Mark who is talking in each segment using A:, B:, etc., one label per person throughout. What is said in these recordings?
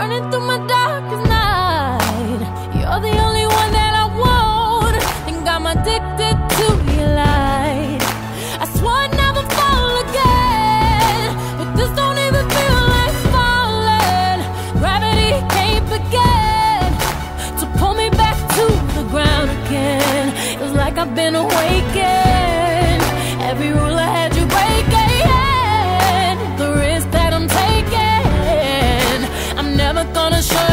A: burning through my darkest night. You're the only one that I want, and I'm addicted to your light. I swore I'd never fall again, but this don't even feel like falling. Gravity can't begin to pull me back to the ground again. It's like I've been awakened. the sun.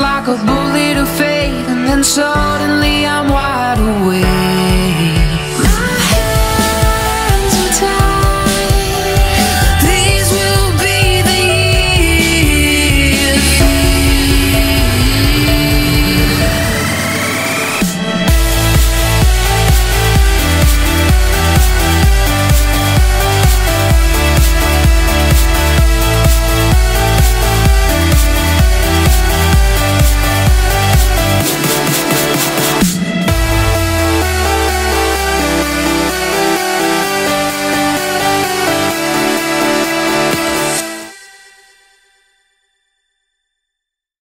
A: like a bullet to faith, and then some